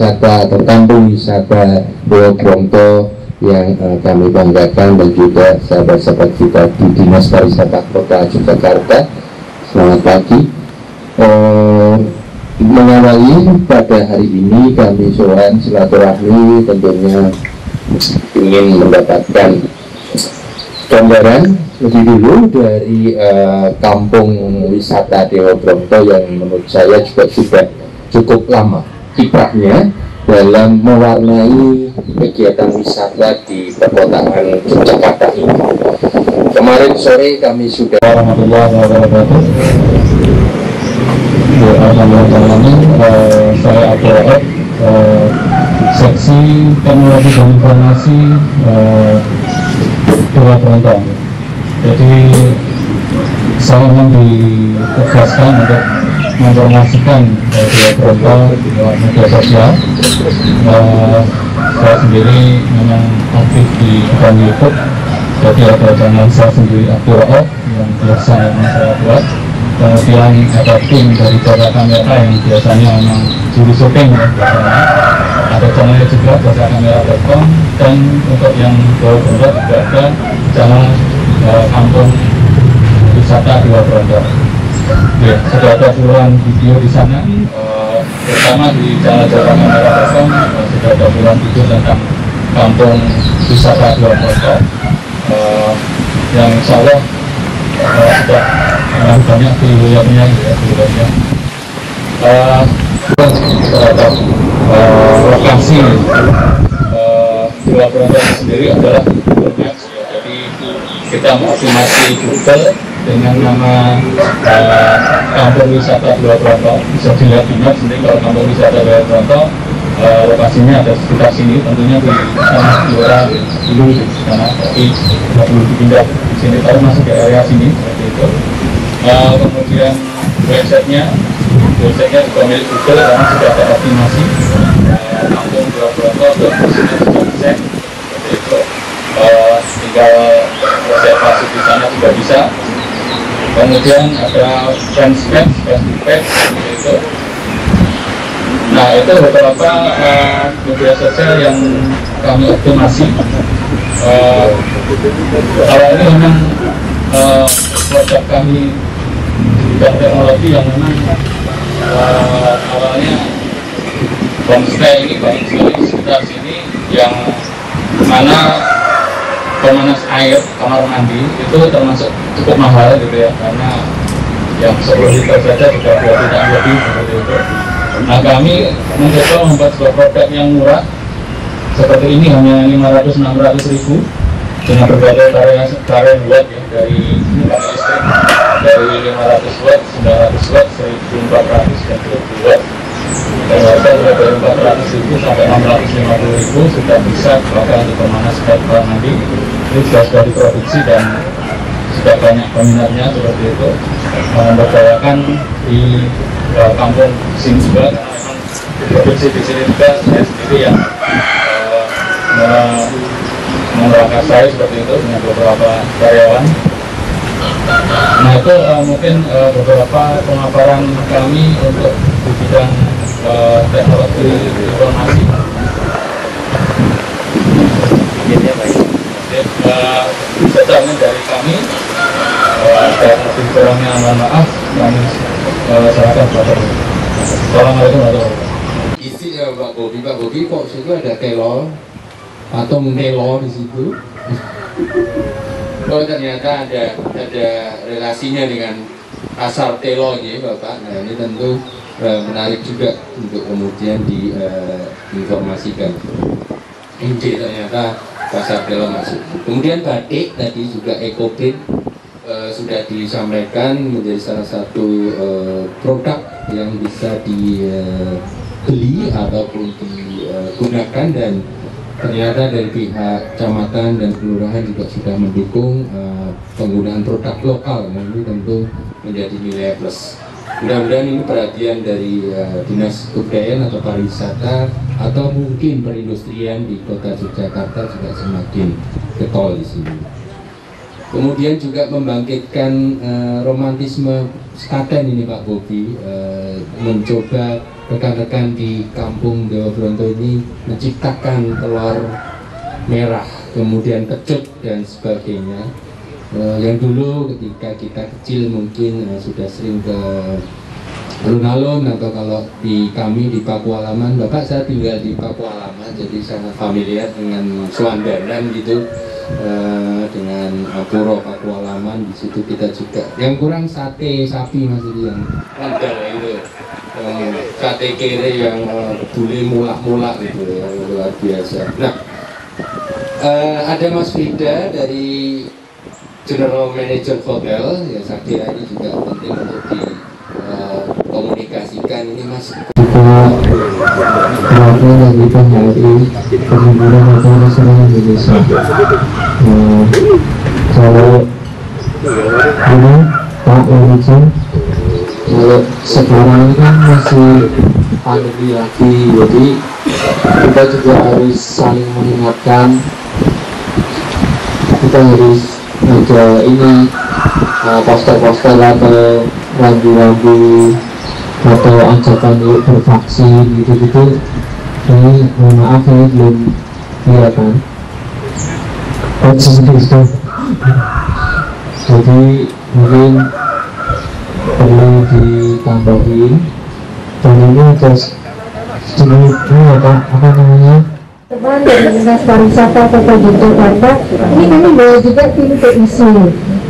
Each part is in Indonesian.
pariwisata atau kampung wisata Dewa Bronto yang uh, kami banggakan dan juga sahabat-sahabat kita di Dinas Pariwisata Kota Yogyakarta. Selamat pagi. Uh, mengawali pada hari ini kami soal silaturahmi tentunya ingin mendapatkan gambaran lebih dulu dari uh, kampung wisata Dewa Bronto yang menurut saya juga sudah cukup lama kiprahnya dalam mewarnai kegiatan wisata di perkotaan Jakarta ini. Kemarin sore kami sudah warahmatullahi wabarakatuh. Ya, Alhamdulillah, saya uh, seksi teknologi dan informasi uh, Dewa. Jadi saya ingin ditegaskan untuk menginformasikan Dewa Bronto lewat media sosial. Uh, saya sendiri memang aktif di akun YouTube. Jadi ada channel saya sendiri Abdul yang biasa yang saya buat kemudian ada tim dari Jaga Kamera yang biasanya memang juru syuting ya ada channelnya juga Jaga Kamera.com dan untuk yang Bronto juga ada channel uh, kampung wisata Dua Bronto ya, sudah ada puluhan video di sana. Uh, di channel Jaga Kamera.com uh, sudah ada puluhan video tentang kampung wisata Dua Bronto uh, yang insya Allah uh, sudah uh, banyak viewernya ya viewernya uh, terhadap uh, lokasi uh, Dua Bronto sendiri adalah Maps ya. jadi kita mengoptimasi Google dengan nama uh, kampung wisata Dua Bronto bisa dilihat di map sendiri kalau kampung wisata Dua Bronto uh, lokasinya ada sekitar sini tentunya di sana Juara dulu di sana tapi nggak perlu dipindah. Di sini tapi masuk ke area sini seperti itu. Uh, kemudian websitenya websitenya juga milik Google karena sudah ada optimasi. Kampung dua Bronto dan sudah bisa seperti itu. Uh, tinggal reservasi di sana juga bisa kemudian ada Facebook page seperti itu Nah itu beberapa uh, media sosial yang kami optimasi. Uh, awalnya memang uh, kami dan teknologi yang memang uh, awalnya homestay ini banyak sekali di sekitar sini yang mana pemanas air kamar mandi itu termasuk cukup mahal gitu ya karena yang 10 liter saja sudah dua jutaan lebih seperti itu. Nah kami mencoba membuat sebuah produk yang murah. Seperti ini hanya 500-600 ribu. Dengan berbagai varian varian watt ya dari dari 500 watt, 900 watt, 1400 dan 2000 watt harga dari 400 ribu sampai 650 ribu sudah bisa dipakai untuk memanaskan kamar mandi ini sudah sudah diproduksi dan sudah banyak peminatnya seperti itu memberdayakan di uh, kampung memang produksi di sini juga saya sendiri yang uh, merangkak saya seperti itu dengan beberapa karyawan nah itu uh, mungkin uh, beberapa pemaparan kami untuk di bidang uh, teknologi informasi uh, secara dari kami dan lebih kurangnya mohon maaf kami serahkan kepada Assalamualaikum warahmatullahi wabarakatuh Isi ya Pak Bobi, Pak Bobi kok situ ada telor atau menelo di situ? Oh ternyata ada ada relasinya dengan asal telo ya Bapak. Nah ini tentu eh, menarik juga untuk kemudian diinformasikan. Ini ternyata pasar telo masuk. Kemudian batik tadi juga ekopin eh, sudah disampaikan menjadi salah satu eh, produk yang bisa dibeli ataupun digunakan dan ternyata dari pihak kecamatan dan kelurahan juga sudah mendukung uh, penggunaan produk lokal nah ini tentu menjadi nilai plus. Mudah-mudahan ini perhatian dari uh, dinas kebudayaan atau pariwisata atau mungkin perindustrian di kota Yogyakarta juga semakin getol di sini. Kemudian juga membangkitkan uh, romantisme sekaten ini Pak Bobi uh, mencoba rekan-rekan di kampung Dewa Bronto ini menciptakan telur merah, kemudian kecut dan sebagainya. Uh, yang dulu ketika kita kecil mungkin uh, sudah sering ke alun-alun atau kalau di kami di Pakualaman, Bapak saya tinggal di Pakualaman jadi sangat familiar dengan Suandanan gitu uh, dengan uh, Puro Pakualaman di situ kita juga yang kurang sate sapi masih yang itu sate yang uh, bule mulak-mulak itu yang luar biasa. Nah uh, ada Mas Fida dari General Manager Hotel. Ya saya kira ini juga penting untuk di komunikasikan. Ini mas juga dari PHRI Perhimpunan Hotel Nasional Indonesia uh, kalau ini Pak Elijah kalau sekarang ini kan masih pandemi lagi jadi kita juga harus saling mengingatkan. Kita harus ada ini poster-poster uh, atau rambu-rambu atau ajakan untuk bervaksin gitu-gitu. Ini mohon maaf ini belum kelihatan seperti itu jadi mungkin perlu ditambahin. Dan ini ada sedikit ini apa apa namanya? Teman dari Dinas Pariwisata Kota Yogyakarta ini kami bawa juga tim TIC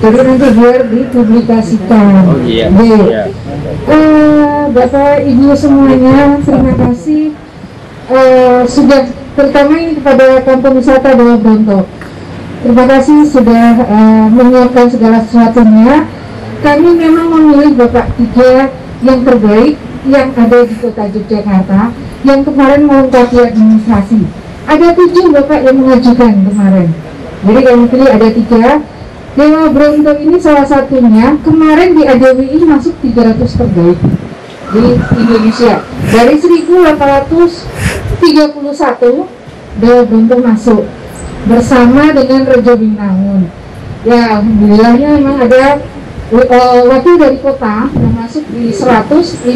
jadi nanti biar dipublikasikan. Oh, iya. iya. Uh, Bapak Ibu semuanya terima kasih. Uh, sudah terutama ini kepada kampung wisata Dewa Bronto terima kasih sudah uh, menyiapkan segala sesuatunya kami memang memilih Bapak tiga yang terbaik yang ada di kota Yogyakarta yang kemarin melengkapi administrasi. Ada tujuh bapak yang mengajukan kemarin. Jadi kami pilih ada tiga Dewa Bronto ini salah satunya. Kemarin di ADWI masuk 300 terbaik di Indonesia. Dari 1831 Dewa Bronto masuk bersama dengan Rejo Binangun ya Alhamdulillahnya memang ada wakil dari kota yang masuk di 150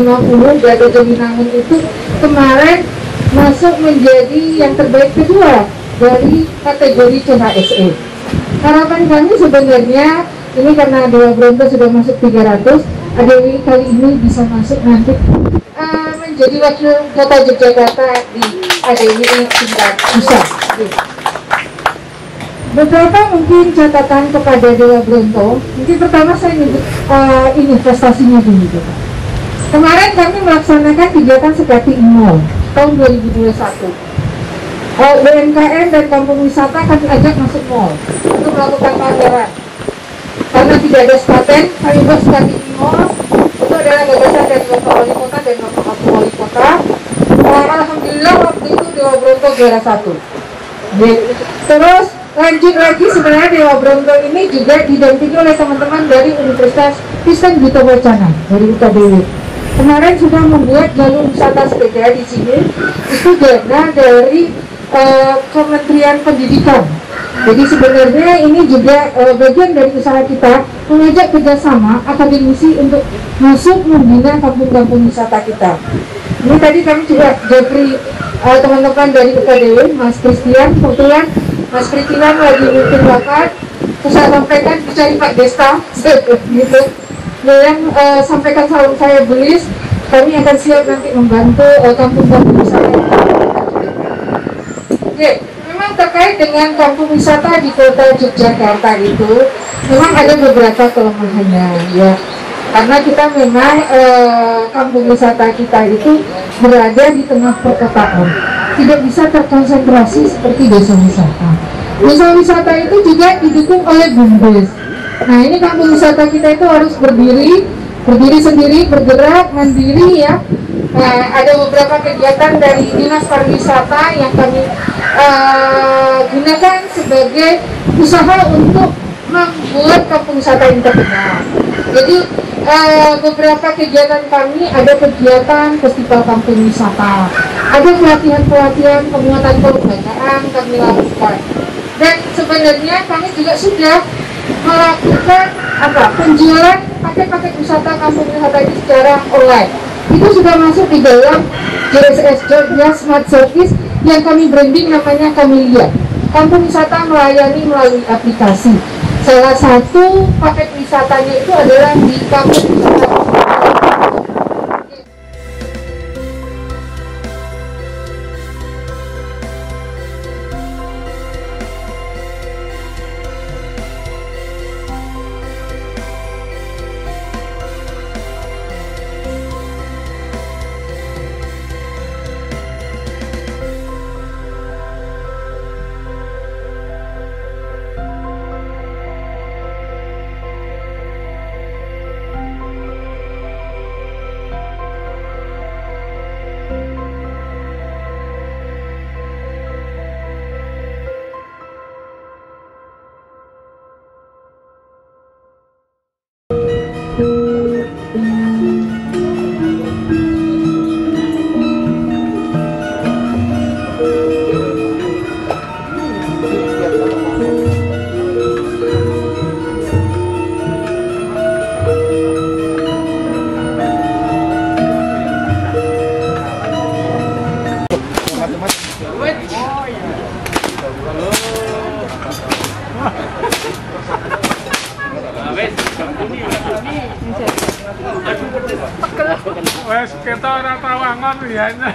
dan Rejo Binangun itu kemarin masuk menjadi yang terbaik kedua dari kategori CHSE. Harapan kami sebenarnya ini karena Dewa Bronto sudah masuk 300, Adewi kali ini bisa masuk nanti uh, menjadi wakil kota Yogyakarta di Adewi tingkat pusat. Beberapa mungkin catatan kepada Dewa Bronto. Mungkin pertama saya nyebut uh, ini prestasinya dulu. Kemarin kami melaksanakan kegiatan sekati Imol tahun 2021 uh, UMKM dan kampung wisata kami ajak masuk mall untuk melakukan pelajaran karena tidak ada staten kami buat studi mall. Itu adalah gagasan dari Bapak Wali Kota dan Bapak Wakil Wali Kota. Uh, Alhamdulillah waktu itu Dewa Bronto juara satu. Terus lanjut lagi sebenarnya Dewa Bronto ini juga didampingi oleh teman-teman dari Universitas Kristen Buto Wacana dari UKDW kemarin sudah membuat jalur wisata sepeda di sini. Itu dana dari uh, Kementerian Pendidikan. Jadi sebenarnya ini juga uh, bagian dari usaha kita mengajak kerjasama akademisi untuk masuk membina kampung-kampung wisata kita. Ini tadi kami juga Jeffrey uh, teman-teman dari UKDW Mas Christian kebetulan Mas Christian lagi mungkin bakat saya sampaikan dicari Pak Desta gitu. Yang uh, sampaikan salam saya Belis kami akan siap nanti membantu uh, kampung-kampung wisata. Oke, memang terkait dengan kampung wisata di kota Yogyakarta itu memang ada beberapa kelemahannya ya. Karena kita memang uh, kampung wisata kita itu berada di tengah perkotaan tidak bisa terkonsentrasi seperti desa wisata desa wisata itu juga didukung oleh BUMDes Nah ini kampung wisata kita itu harus berdiri, berdiri sendiri, bergerak, mandiri ya. Nah, ada beberapa kegiatan dari dinas pariwisata yang kami uh, gunakan sebagai usaha untuk membuat kampung wisata ini terkenal. Jadi uh, beberapa kegiatan kami ada kegiatan festival kampung wisata, ada pelatihan-pelatihan penguatan kelembagaan kami lakukan. Dan sebenarnya kami juga sudah melakukan apa penjualan paket-paket wisata kampung wisata ini secara online. Itu sudah masuk di dalam JSS Jogja Smart Service yang kami branding namanya Camellia kampung wisata melayani melalui aplikasi. Salah satu paket wisatanya itu adalah di kampung wisata 榴莲的